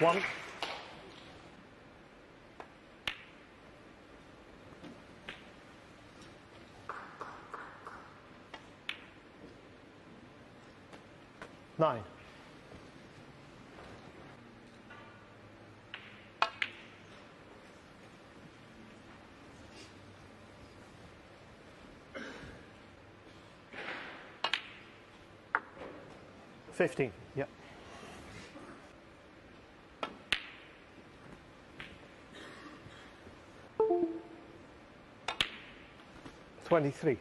One. Nine. Fifteen, yeah. 23.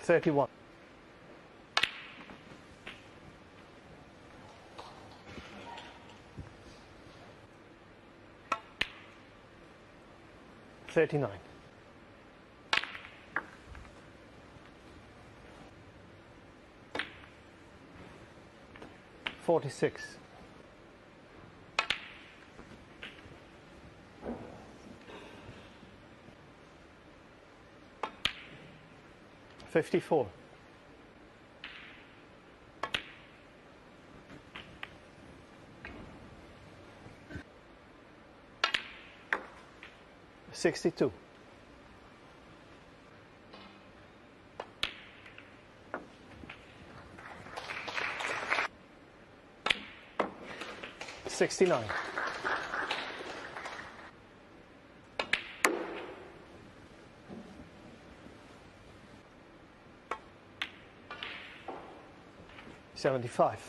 Thirty-one. Thirty-nine. Forty-six. Fifty-four. Sixty-two. Sixty-nine. Seventy-five.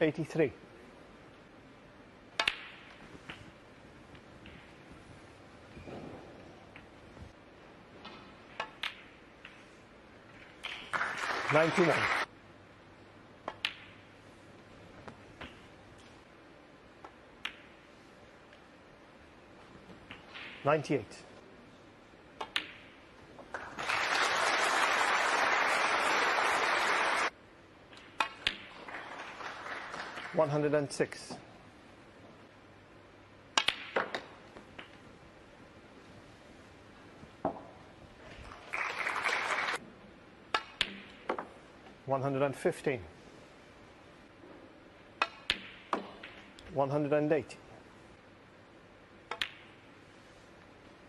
Eighty-three. Ninety-one. Ninety-eight. One hundred and six. 115, 180,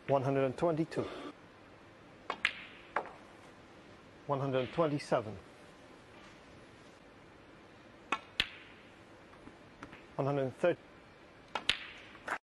122, 127, 130.